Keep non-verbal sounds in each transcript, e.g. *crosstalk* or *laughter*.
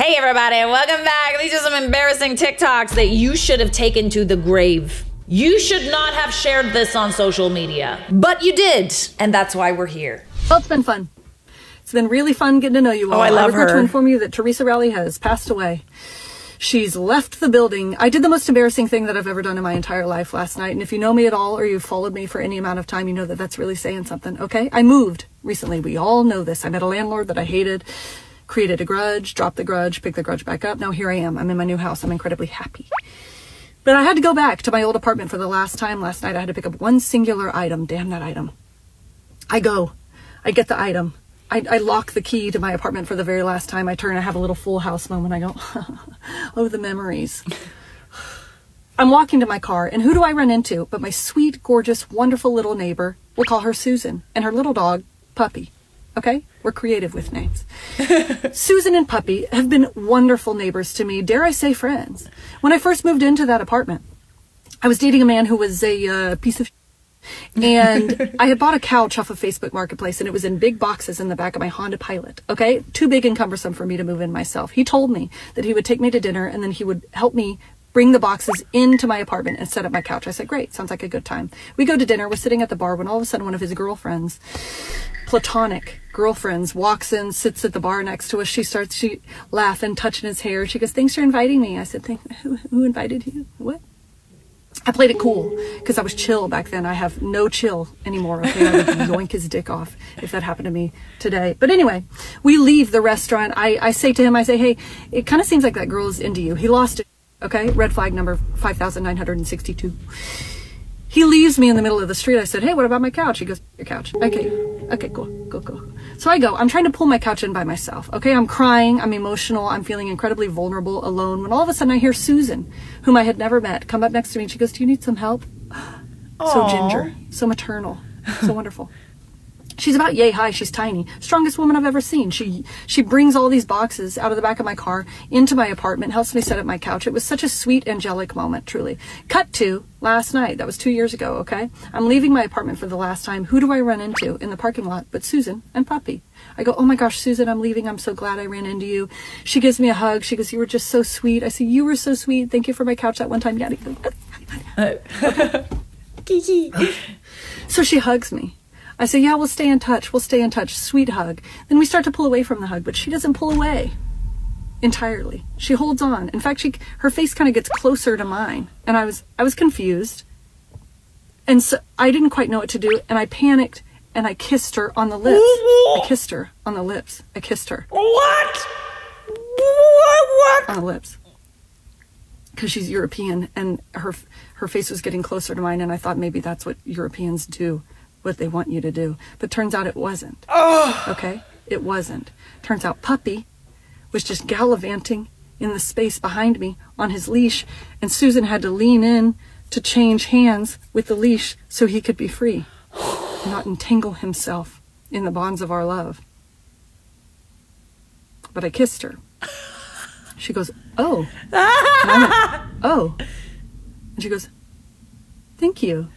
Hey everybody, welcome back. These are some embarrassing TikToks that you should have taken to the grave. You should not have shared this on social media, but you did, and that's why we're here. Well, it's been fun. It's been really fun getting to know you oh, all. Oh, I love regret her. to inform you that Teresa Rowley has passed away. She's left the building. I did the most embarrassing thing that I've ever done in my entire life last night. And if you know me at all or you've followed me for any amount of time, you know that that's really saying something. Okay. I moved recently. We all know this. I met a landlord that I hated, created a grudge, dropped the grudge, picked the grudge back up. Now here I am. I'm in my new house. I'm incredibly happy. But I had to go back to my old apartment for the last time last night. I had to pick up one singular item. Damn that item. I go. I get the item. I, I lock the key to my apartment for the very last time. I turn. I have a little full house moment. I go, *laughs* oh, the memories. I'm walking to my car, and who do I run into but my sweet, gorgeous, wonderful little neighbor? We'll call her Susan, and her little dog, Puppy. Okay? We're creative with names. *laughs* Susan and Puppy have been wonderful neighbors to me, dare I say friends. When I first moved into that apartment, I was dating a man who was a uh, piece of and *laughs* I had bought a couch off of Facebook Marketplace and it was in big boxes in the back of my Honda Pilot. Okay. Too big and cumbersome for me to move in myself. He told me that he would take me to dinner and then he would help me bring the boxes into my apartment and set up my couch. I said, great. Sounds like a good time. We go to dinner. We're sitting at the bar when all of a sudden one of his girlfriends, platonic girlfriends, walks in, sits at the bar next to us. She starts she laughing, touching his hair. She goes, thanks for inviting me. I said, Thank, *laughs* who, who invited you? What? I played it cool because I was chill back then. I have no chill anymore. Okay, I would *laughs* yoink his dick off if that happened to me today. But anyway, we leave the restaurant. I, I say to him, I say, hey, it kind of seems like that girl is into you. He lost it. Okay, red flag number five thousand nine hundred and sixty-two. He leaves me in the middle of the street. I said, hey, what about my couch? He goes, your couch. Okay, okay, cool, go, go. So I go. I'm trying to pull my couch in by myself. Okay, I'm crying. I'm emotional. I'm feeling incredibly vulnerable, alone. When all of a sudden I hear Susan, whom I had never met, come up next to me. and She goes, do you need some help? *gasps* So ginger, so maternal, so wonderful. She's about yay high. She's tiny. Strongest woman I've ever seen. She she brings all these boxes out of the back of my car into my apartment, helps me set up my couch. It was such a sweet, angelic moment, truly. Cut to last night. That was two years ago, okay? I'm leaving my apartment for the last time. Who do I run into in the parking lot but Susan and Puppy? I go, oh my gosh, Susan, I'm leaving. I'm so glad I ran into you. She gives me a hug. She goes, you were just so sweet. I say, you were so sweet. Thank you for my couch that one time. Yada. *laughs* So she hugs me. I say, Yeah, we'll stay in touch. We'll stay in touch. Sweet hug. Then we start to pull away from the hug, but she doesn't pull away entirely. She holds on. In fact, she her face kind of gets closer to mine. And I was I was confused. And so I didn't quite know what to do, and I panicked and I kissed her on the lips. I kissed her on the lips. I kissed her What? What? What? on the lips. Because she's European and her her face was getting closer to mine, and I thought maybe that's what Europeans do, what they want you to do. But turns out it wasn't. Okay, it wasn't. Turns out Puppy was just gallivanting in the space behind me on his leash, and Susan had to lean in to change hands with the leash so he could be free, *sighs* not entangle himself in the bonds of our love. But I kissed her. She goes, Oh. And I went, *laughs* oh. And she goes, Thank you.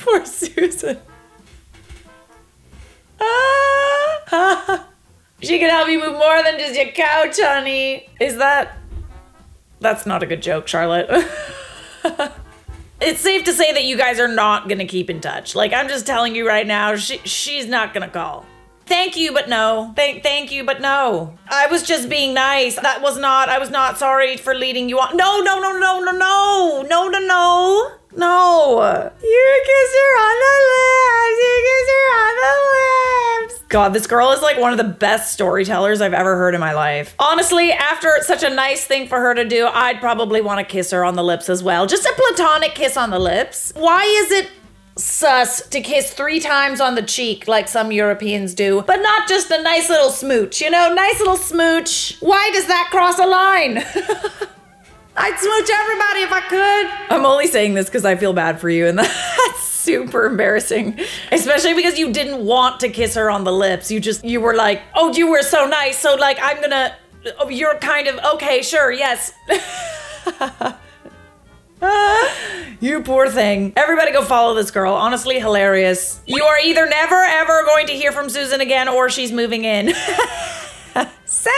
Poor Susan. Ah. she can help you move more than just your couch, honey. Is that. That's not a good joke, Charlotte. *laughs* it's safe to say that you guys are not gonna keep in touch. Like, I'm just telling you right now, she, she's not gonna call. Thank you, but no. Thank thank you, but no. I was just being nice. That was not I was not sorry for leading you on. No, no, no, no, no, no. No, no, no. No. You kiss her on the lips. You kiss her on the lips. God, this girl is like one of the best storytellers I've ever heard in my life. Honestly, after such a nice thing for her to do, I'd probably want to kiss her on the lips as well. Just a platonic kiss on the lips. Why is it sus to kiss three times on the cheek like some Europeans do, but not just a nice little smooch, you know, nice little smooch. Why does that cross a line? *laughs* I'd smooch everybody if I could. I'm only saying this because I feel bad for you, and *laughs* that's super embarrassing. Especially because you didn't want to kiss her on the lips. You just, you were like, oh, you were so nice, so like, I'm gonna, oh, you're kind of, okay, sure, yes. *laughs* You poor thing. Everybody go follow this girl. Honestly, hilarious. You are either never ever going to hear from Susan again or she's moving in. *laughs* Susan!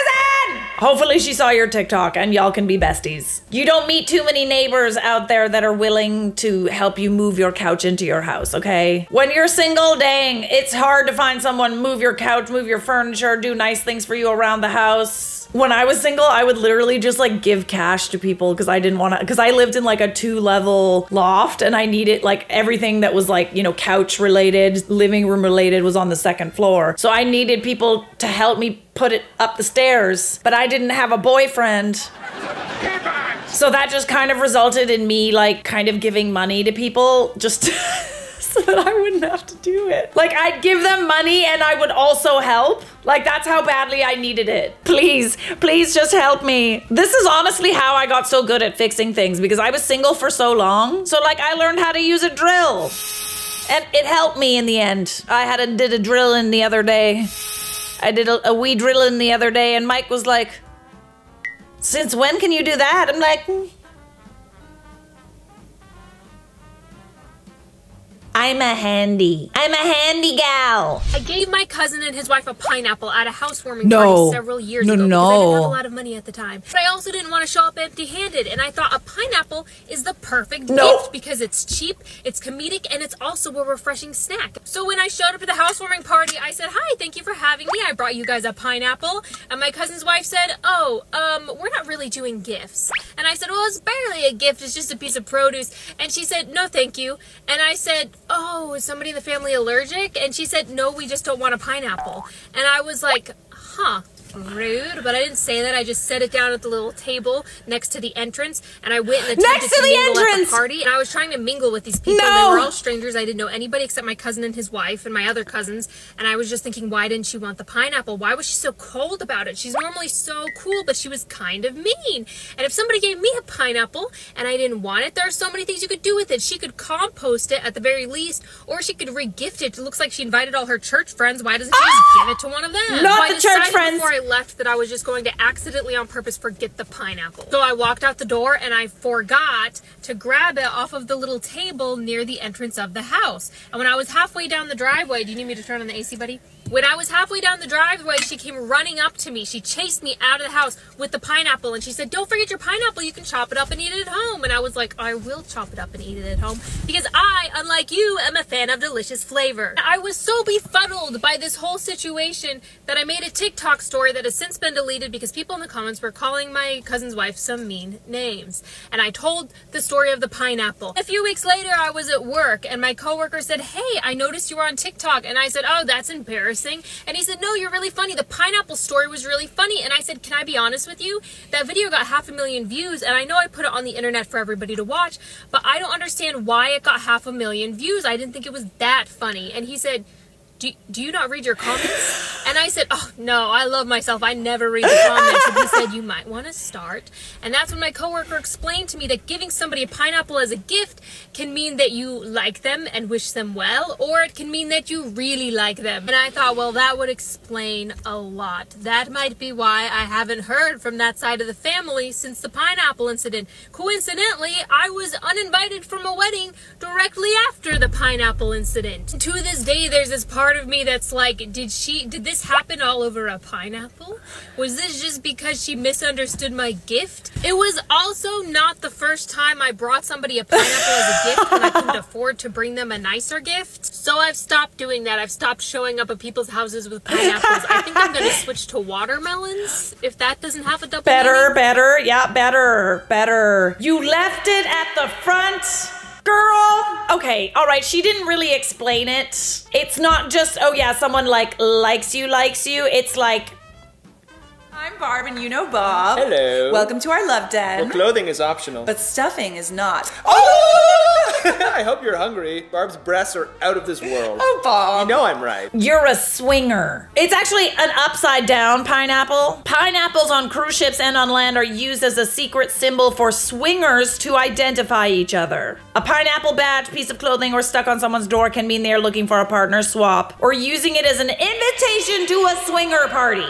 Hopefully she saw your TikTok and y'all can be besties. You don't meet too many neighbors out there that are willing to help you move your couch into your house, okay? When you're single, dang, it's hard to find someone move your couch, move your furniture, do nice things for you around the house when I was single, I would literally just like give cash to people because I didn't want to, because I lived in like a two level loft and I needed like everything that was like, you know, couch related, living room related was on the second floor. So I needed people to help me put it up the stairs, but I didn't have a boyfriend. So that just kind of resulted in me like kind of giving money to people just. *laughs* *laughs* so that I wouldn't have to do it. Like, I'd give them money and I would also help. Like, that's how badly I needed it. Please, please just help me. This is honestly how I got so good at fixing things because I was single for so long. So, like, I learned how to use a drill. And it helped me in the end. I had a, did a drill in the other day. I did a, a wee drill in the other day, and Mike was like, Since when can you do that? I'm like, hmm, I'm a handy. I'm a handy gal. I gave my cousin and his wife a pineapple at a housewarming No. party several years No, ago no, because I didn't have a lot of money at the time. But I also didn't want to show up empty-handed, and I thought a pineapple is the perfect No. gift because it's cheap, it's comedic, and it's also a refreshing snack. So when I showed up at the housewarming party, I said, "Hi, thank you for having me. I brought you guys a pineapple." And my cousin's wife said, "Oh, um, we're not really doing gifts." And I said, "Well, it's barely a gift. It's just a piece of produce." And she said, "No, thank you." And I said, "Oh, Oh, is somebody in the family allergic?" And she said, "No, we just don't want a pineapple." And I was like, "Huh." Rude, but I didn't say that. I just set it down at the little table next to the entrance, and I went and attempted Next to the mingle at the party. And I was trying to mingle with these people. No! They were all strangers. I didn't know anybody except my cousin and his wife and my other cousins. And I was just thinking, why didn't she want the pineapple? Why was she so cold about it? She's normally so cool, but she was kind of mean. And if somebody gave me a pineapple and I didn't want it, there are so many things you could do with it. She could compost it at the very least, or she could regift it. It looks like she invited all her church friends. Why doesn't she just give it to one of them? Ah! Not I the church friends. I left, that I was just going to accidentally on purpose forget the pineapple. So I walked out the door and I forgot to grab it off of the little table near the entrance of the house. And when I was halfway down the driveway, do you need me to turn on the AC, buddy? When I was halfway down the driveway, she came running up to me. She chased me out of the house with the pineapple and she said, Don't forget your pineapple. You can chop it up and eat it at home. And I was like, I will chop it up and eat it at home because I, unlike you, am a fan of delicious flavor. I was so befuddled by this whole situation that I made a TikTok story that has since been deleted because people in the comments were calling my cousin's wife some mean names. And I told the story of the pineapple. A few weeks later, I was at work and my coworker said, Hey, I noticed you were on TikTok. And I said, Oh, that's embarrassing. And he said, No, you're really funny. The pineapple story was really funny. And I said, Can I be honest with you? That video got half a million views. And I know I put it on the internet for everybody to watch, but I don't understand why it got half a million views. I didn't think it was that funny. And he said, do, do you not read your comments? And I said, oh, no, I love myself. I never read the comments. And he said, you might want to start. And that's when my coworker explained to me that giving somebody a pineapple as a gift can mean that you like them and wish them well, or it can mean that you really like them. And I thought, well, that would explain a lot. That might be why I haven't heard from that side of the family since the pineapple incident. Coincidentally, I was uninvited from a wedding directly after the pineapple incident. To this day, there's this part of me that's like, did she, did this happen all over a pineapple? Was this just because she misunderstood my gift? It was also not the first time I brought somebody a pineapple as a gift when I couldn't afford to bring them a nicer gift. So I've stopped doing that. I've stopped showing up at people's houses with pineapples. I think I'm gonna switch to watermelons if that doesn't have a double Better, meaning. better, yeah, better, better. You left it at the front. Girl. Okay, all right. She didn't really explain it. It's not just, oh yeah, someone like likes you, likes you. It's like, I'm Barb and you know Bob. Hello. Welcome to our love den. Well, clothing is optional. but stuffing is not. Oh! *laughs* I hope you're hungry. Barb's breasts are out of this world. Oh, Bob. You know I'm right. you're a swinger. It's actually an upside down pineapple. Pineapples on cruise ships and on land are used as a secret symbol for swingers to identify each other. A pineapple badge, piece of clothing, or stuck on someone's door can mean they're looking for a partner swap or using it as an invitation to a swinger party.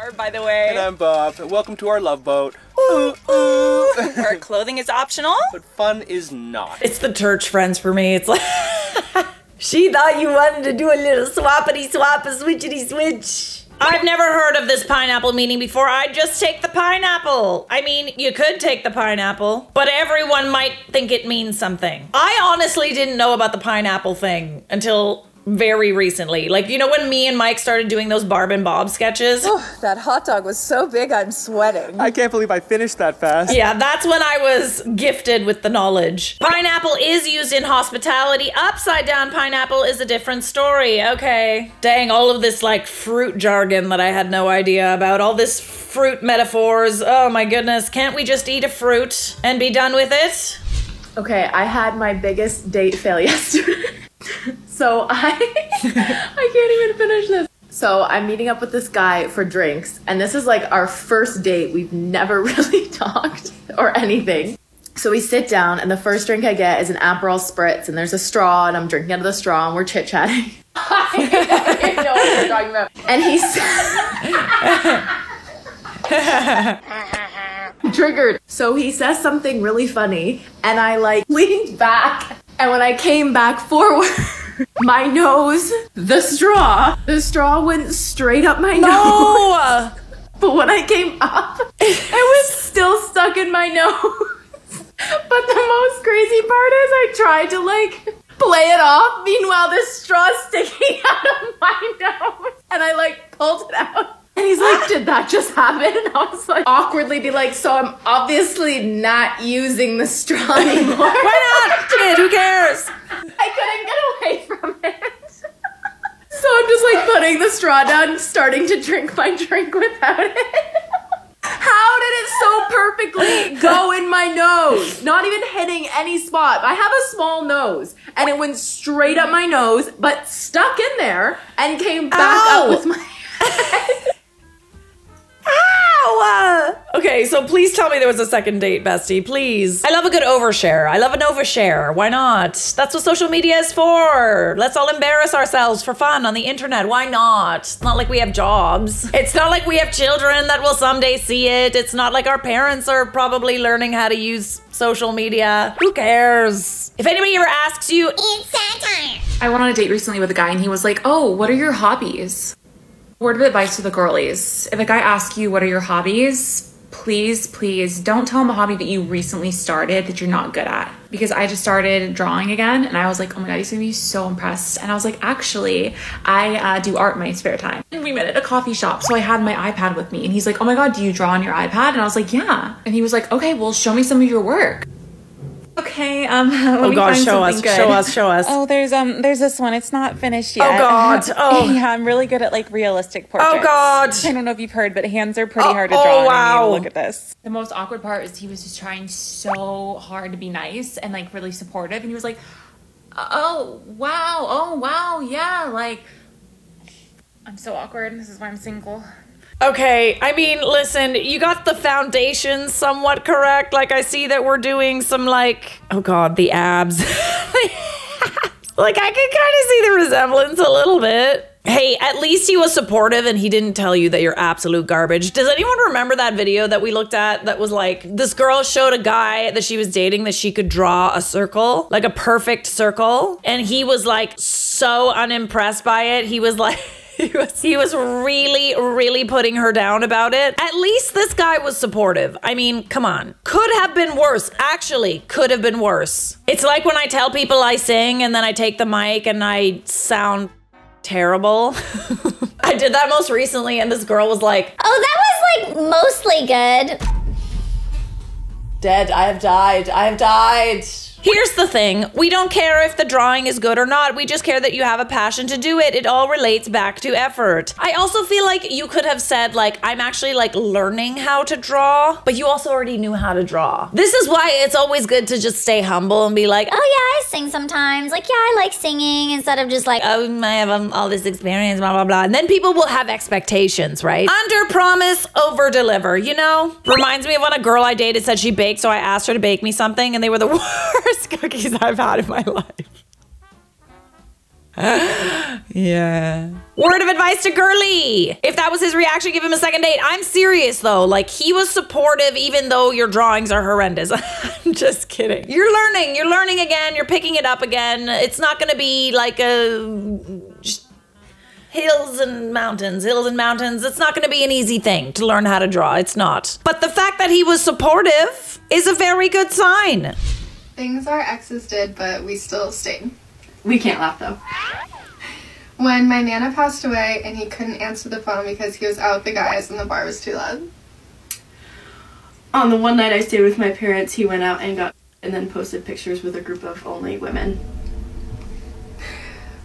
I'm Barb, by the way. And I'm Bob. Welcome to our love boat. Ooh, ooh. *laughs* Her clothing is optional. but fun is not. It's the church friends for me. It's like *laughs* she thought you wanted to do a little swappity swap, a switchity switch. I've never heard of this pineapple meaning before. I'd just take the pineapple. I mean, you could take the pineapple, but everyone might think it means something. I honestly didn't know about the pineapple thing until very recently. Like, you know, when me and Mike started doing those Barb and Bob sketches? Oh, That hot dog was so big, I'm sweating. I can't believe I finished that fast. Yeah, that's when I was gifted with the knowledge. Pineapple is used in hospitality. Upside down pineapple is a different story. Okay. Dang, all of this like fruit jargon that I had no idea about. All this fruit metaphors. Oh my goodness. Can't we just eat a fruit and be done with it? Okay, I had my biggest date fail *laughs* yesterday. So I *laughs* I can't even finish this. So I'm meeting up with this guy for drinks, and this is like our first date. We've never *laughs* really talked or anything. So we sit down, and the first drink I get is an Aperol spritz, and there's a straw, and I'm drinking out of the straw, and we're chit chatting. *laughs* I know what were talking about. And he's triggered. So he says something really funny, and I like leaned back. And when I came back forward, *laughs* my nose, the straw, the straw went straight up my nose. Oh! But when I came up, *laughs* it was still stuck in my nose. But the most crazy part is I tried to like play it off. Meanwhile, this straw's sticking *laughs* out of my nose. And I like pulled it out. And he's like, did that just happen? And *laughs* I was like, awkwardly be like, so I'm obviously not using the straw *laughs* anymore. Why not? Kid, who cares? I couldn't get away from it. So I'm just like putting the straw down, starting to drink my drink without it. How did it so perfectly go in my nose? Not even hitting any spot. I have a small nose, and it went straight up my nose, but stuck in there and came back Ow! up with my *laughs* head. Okay, so please tell me there was a second date, bestie. Please. I love a good overshare. I love an overshare. Why not? That's what social media is for. Let's all embarrass ourselves for fun on the internet. Why not? It's not like we have jobs. It's not like we have children that will someday see it. It's not like our parents are probably learning how to use social media. Who cares? If anybody ever asks you, I went on a date recently with a guy and he was like, Oh, what are your hobbies? Word of advice to the girlies. If a guy asks you, What are your hobbies? Please, please don't tell him a hobby that you recently started that you're not good at. Because I just started drawing again and I was like, Oh my God, he's gonna be so impressed. And I was like, Actually, I uh, do art in my spare time. And we met at a coffee shop. So I had my iPad with me and he's like, Oh my God, do you draw on your iPad? And I was like, Yeah. And he was like, Okay, well, show me some of your work. Okay, um, *laughs* let Oh me gosh, find show us, good. show us, show us. Oh, there's um, there's this one. It's not finished yet. Oh, God. *laughs* Oh. yeah, I'm really good at like realistic portraits. Oh God. I don't know if you've heard, but hands are pretty Oh, hard to oh, draw. on. I wow. mean, look at this. The most awkward part is he was just trying so hard to be nice and like really supportive, and he was like, "Oh wow, oh wow, yeah." Like, I'm so awkward. This is why I'm single. Okay, I mean, listen, you got the foundation somewhat correct. Like, I see that we're doing some, like, oh god, the abs. *laughs* like, I can kind of see the resemblance a little bit. Hey, at least he was supportive and he didn't tell you that you're absolute garbage. Does anyone remember that video that we looked at that was like this girl showed a guy that she was dating that she could draw a circle, like a perfect circle, and he was like so unimpressed by it. He was like *laughs* *laughs* he was he was really really putting her down about it. At least this guy was supportive. I mean, come on. Could have been worse. Actually, could have been worse. It's like when I tell people I sing and then I take the mic and I sound terrible. *laughs* I did that most recently and this girl was like, Oh, that was like mostly good. Dead. I have died. I have died. Here's the thing we don't care if the drawing is good or not. We just care that you have a passion to do it. It all relates back to effort. I also feel like you could have said, like, I'm actually like learning how to draw, but you also already knew how to draw. This is why it's always good to just stay humble and be like, Oh yeah, I sing sometimes. Like yeah, I like singing instead of just like oh, I have um, all this experience, blah, blah, blah. And then people will have expectations, right? Under promise, over deliver, you know? Reminds me of when a girl I dated said she baked, so I asked her to bake me something, and they were the *laughs* worst *laughs* cookies I've had in my life. *gasps* yeah. Word of advice to Girly. If that was his reaction, give him a second date. I'm serious though. Like he was supportive even though your drawings are horrendous. *laughs* I'm just kidding. You're learning. You're learning again. You're picking it up again. It's not going to be like a hills and mountains, hills and mountains. It's not going to be an easy thing to learn how to draw. It's not. But the fact that he was supportive is a very good sign. Things our exes did, but we still stayed. We can't laugh though. When my nana passed away and he couldn't answer the phone because he was out with the guys and the bar was too loud. On the one night I stayed with my parents, he went out and got and then posted pictures with a group of only women.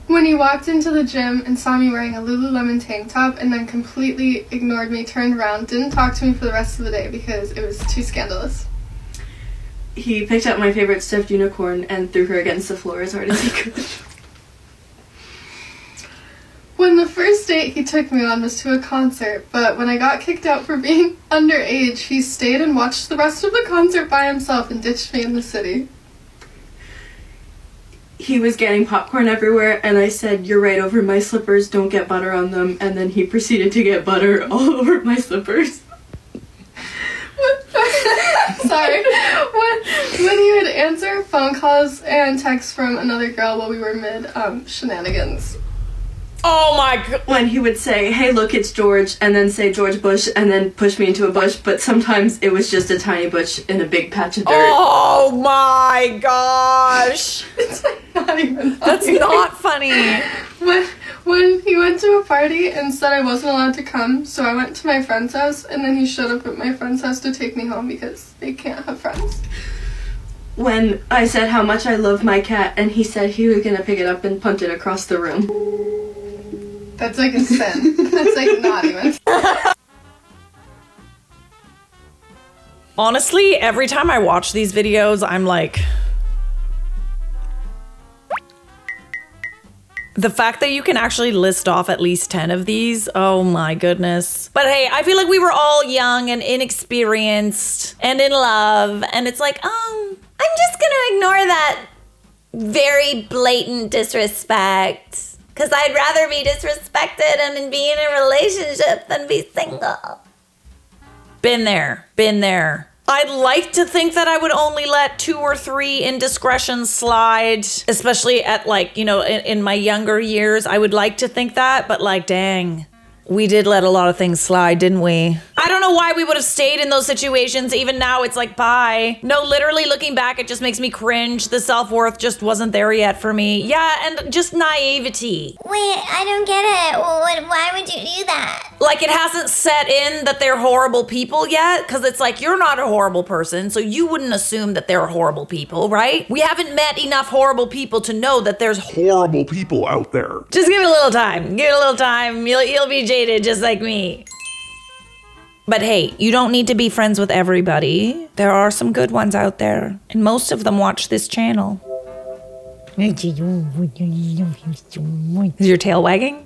When he walked into the gym and saw me wearing a Lululemon tank top and then completely ignored me, turned around, didn't talk to me for the rest of the day because it was too scandalous. He picked up my favorite stuffed unicorn and threw her against the floor as hard as he could. When the first date he took me on was to a concert, but when I got kicked out for being *laughs* underage, he stayed and watched the rest of the concert by himself and ditched me in the city. he was getting popcorn everywhere and I said, You're right over my slippers, don't get butter on them and then he proceeded to get butter *laughs* all over my slippers. *laughs* Sorry. *laughs* When, when he would answer phone calls and texts from another girl while we were mid um, shenanigans. Oh my god. When he would say, Hey look, it's George and then say George Bush and then push me into a bush, but sometimes it was just a tiny bush in a big patch of dirt. Oh my gosh. *laughs* Not even That's not funny. *laughs* When, when he went to a party and said I wasn't allowed to come, so I went to my friend's house and then he showed up at my friend's house to take me home because they can't have friends. When I said how much I love my cat and he said he was gonna pick it up and punt it across the room. That's like a sin. That's like not even. Honestly, every time I watch these videos, I'm like. The fact that you can actually list off at least 10 of these, oh my goodness. But hey, I feel like we were all young and inexperienced and in love, and it's like, um, I'm just gonna ignore that very blatant disrespect. Because I'd rather be disrespected and be in a relationship than be single. Been there, been there. I'd like to think that I would only let two or three indiscretions slide, especially at like, you know, in, in, my younger years. I would like to think that, but like, dang, we did let a lot of things slide, didn't we? I don't know why we would have stayed in those situations. Even now, it's like, bye. No, literally looking back, it just makes me cringe. The self worth just wasn't there yet for me. Yeah, and just naivety. Wait, I don't get it. Well, why would you do that? Like, it hasn't set in that they're horrible people yet, because it's like, you're not a horrible person, so you wouldn't assume that they're horrible people, right? We haven't met enough horrible people to know that there's horrible people out there. Just give it a little time. Give it a little time. You'll, you'll be jaded just like me. But hey, you don't need to be friends with everybody. There are some good ones out there, and most of them watch this channel. Is your tail wagging?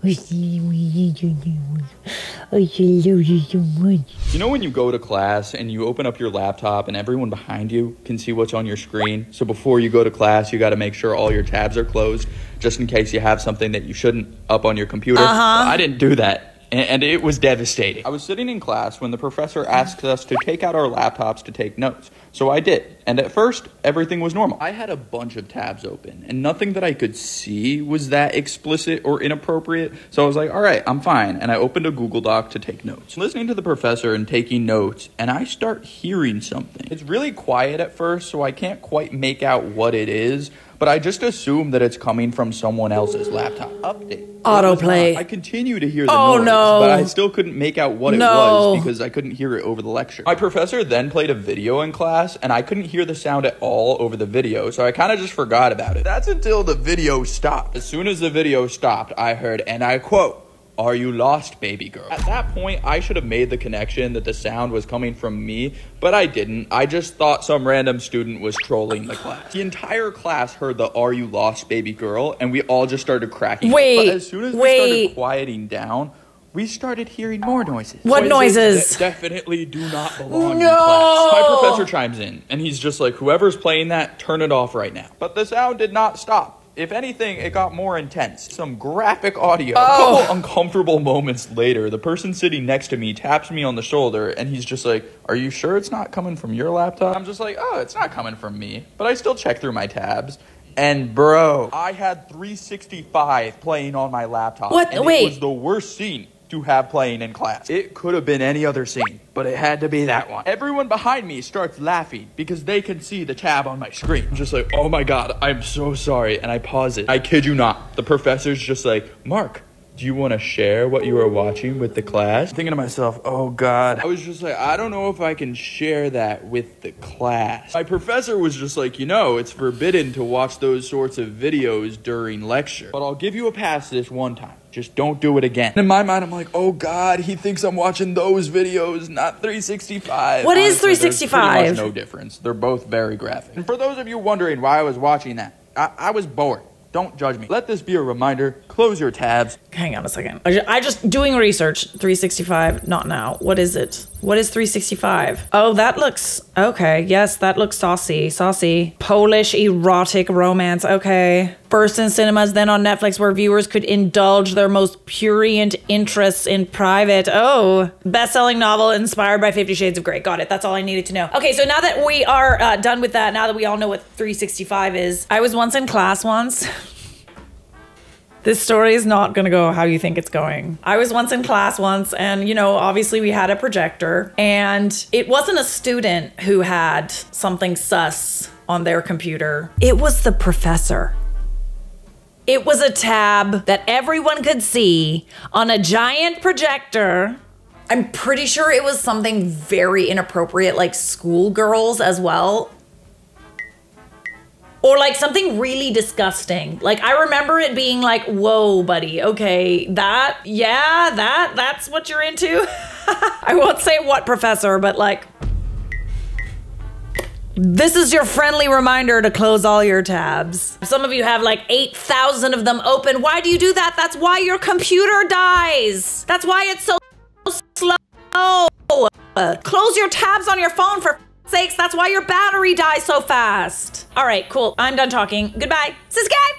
You know when you go to class and you open up your laptop and everyone behind you can see what's on your screen? So before you go to class, you got to make sure all your tabs are closed just in case you have something that you shouldn't up on your computer. Uh-huh. I didn't do that and it was devastating. I was sitting in class when the professor asked us to take out our laptops to take notes. So I did. And at first, everything was normal. I had a bunch of tabs open, and nothing that I could see was that explicit or inappropriate. So I was like, all right, I'm fine. And I opened a Google Doc to take notes. Listening to the professor and taking notes, and I start hearing something. It's really quiet at first, so I can't quite make out what it is but I just assume that it's coming from someone else's laptop. Update. Autoplay. I continue to hear the oh, noise, no. but I still couldn't make out what no. it was because I couldn't hear it over the lecture. My professor then played a video in class, and I couldn't hear the sound at all over the video, so I kind of just forgot about it. That's until the video stopped. As soon as the video stopped, I heard, and I quote, are you lost, baby girl? At that point, I should have made the connection that the sound was coming from me, but I didn't. I just thought some random student was trolling the class. The entire class heard the Are you lost, baby girl? And we all just started cracking. Wait. But as soon as we wait. started quieting down, we started hearing more noises. What noises? That definitely do not belong no. in class. My professor chimes in, and he's just like, whoever's playing that, turn it off right now. But the sound did not stop. If anything, it got more intense. Some graphic audio. Oh. A couple uncomfortable moments later, the person sitting next to me taps me on the shoulder and he's just like, Are you sure it's not coming from your laptop? I'm just like, Oh, it's not coming from me. But I still check through my tabs. And bro, I had 365 playing on my laptop. What? And Wait. It was the worst scene to have playing in class. It could have been any other scene, but it had to be that one. Everyone behind me starts laughing because they can see the tab on my screen. I'm just like, oh my god, I'm so sorry. And I pause it. I kid you not. The professor's just like, Mark, do you want to share what you were watching with the class? Thinking to myself, oh god. I was just like, I don't know if I can share that with the class. My professor was just like, you know, it's forbidden to watch those sorts of videos during lecture. But I'll give you a pass this one time. Just don't do it again. In my mind, I'm like, oh god, he thinks I'm watching those videos, not 365. What is Honestly, there's 365? much no difference. They're both very graphic. And for those of you wondering why I was watching that, I, I was bored. Don't judge me. Let this be a reminder. Close your tabs. Hang on a second. I ju- I just doing research. 365, not now. What is it? What is 365? Oh, that looks okay. Yes, that looks saucy. Saucy. Polish erotic romance. Okay. First in cinemas, then on Netflix, where viewers could indulge their most purient interests in private. Oh, best-selling novel inspired by Fifty Shades of Grey. Got it. That's all I needed to know. Okay, so now that we are uh, done with that, now that we all know what 365 is, I was once in class once. *laughs* This story is not going to go how you think it's going. I was once in class once, and you know, obviously we had a projector, and it wasn't a student who had something sus on their computer, it was the professor. It was a tab that everyone could see on a giant projector. I'm pretty sure it was something very inappropriate, like schoolgirls as well or like something really disgusting. Like I remember it being like, "Whoa, buddy. Okay, that yeah, that that's what you're into." *laughs* I won't say what professor, but like this is your friendly reminder to close all your tabs. Some of you have like 8,000 of them open. Why do you do that? That's why your computer dies. That's why it's so slow. Close your tabs on your phone for sakes. That's why your battery dies so fast. All right, cool. I'm done talking. Goodbye. Subscribe.